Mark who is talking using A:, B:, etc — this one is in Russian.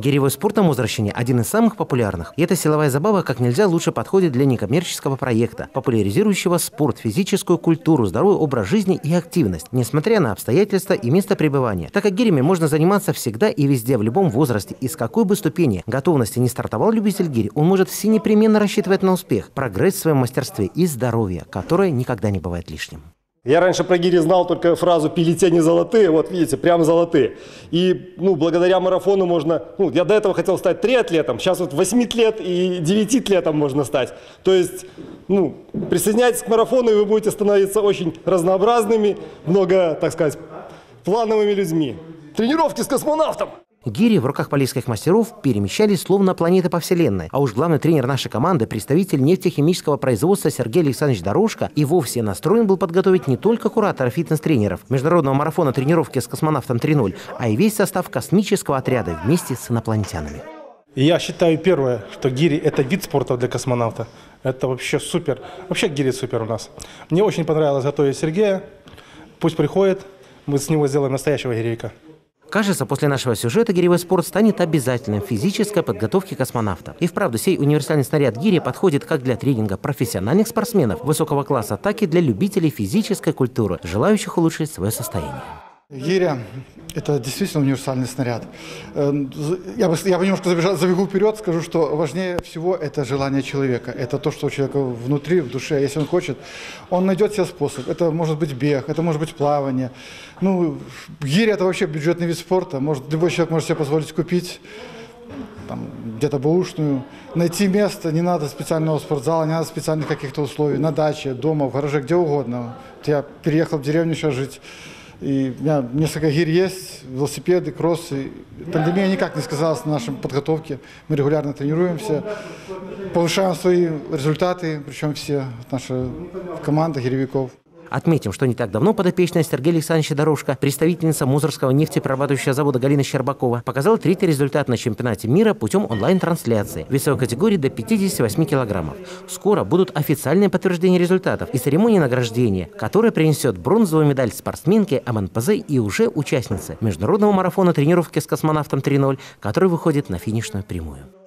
A: Гиревой спорт на Мозорщине – один из самых популярных. И эта силовая забава как нельзя лучше подходит для некоммерческого проекта, популяризирующего спорт, физическую культуру, здоровый образ жизни и активность, несмотря на обстоятельства и место пребывания. Так как гирями можно заниматься всегда и везде, в любом возрасте, и с какой бы ступени готовности не стартовал любитель гири, он может все непременно рассчитывать на успех, прогресс в своем мастерстве и здоровье, которое никогда не бывает лишним.
B: Я раньше про гири знал только фразу «пили тени золотые», вот видите, прям золотые. И ну, благодаря марафону можно, ну, я до этого хотел стать триатлетом, сейчас вот 8 лет и 9 летом можно стать. То есть, ну, присоединяйтесь к марафону, и вы будете становиться очень разнообразными, много, так сказать, плановыми людьми. Тренировки с космонавтом!
A: Гири в руках полийских мастеров перемещались словно планеты по вселенной. А уж главный тренер нашей команды, представитель нефтехимического производства Сергей Александрович Дорожко и вовсе настроен был подготовить не только куратора фитнес-тренеров международного марафона тренировки с космонавтом 3.0, а и весь состав космического отряда вместе с инопланетянами.
C: Я считаю первое, что гири – это вид спорта для космонавта. Это вообще супер. Вообще гири супер у нас. Мне очень понравилось готовить Сергея. Пусть приходит, мы с него сделаем настоящего гирейка.
A: Кажется, после нашего сюжета гиревой спорт станет обязательным физической подготовке космонавта. И вправду, сей универсальный снаряд гири подходит как для тренинга профессиональных спортсменов высокого класса, так и для любителей физической культуры, желающих улучшить свое состояние.
D: Гиря – это действительно универсальный снаряд. Э, я, бы, я бы немножко забежал, забегу вперед, скажу, что важнее всего – это желание человека. Это то, что у человека внутри, в душе. Если он хочет, он найдет себе способ. Это может быть бег, это может быть плавание. Ну, гиря – это вообще бюджетный вид спорта. Может, любой человек может себе позволить купить где-то баушную, найти место, не надо специального спортзала, не надо специальных каких-то условий, на даче, дома, в гараже, где угодно. Я переехал в деревню сейчас жить, и у меня несколько гир есть, велосипеды, кроссы. Пандемия никак не сказалась на нашей подготовке. Мы регулярно тренируемся, повышаем свои результаты, причем все наша команда гиревиков.
A: Отметим, что не так давно подопечная Сергея Александровича Дорожка, представительница Музорского нефтеперерабатывающего завода Галина Щербакова, показала третий результат на чемпионате мира путем онлайн-трансляции весовой категории до 58 килограммов. Скоро будут официальные подтверждения результатов и церемония награждения, которая принесет бронзовую медаль спортсменке МНПЗ и уже участнице международного марафона тренировки с космонавтом 3.0, который выходит на финишную прямую.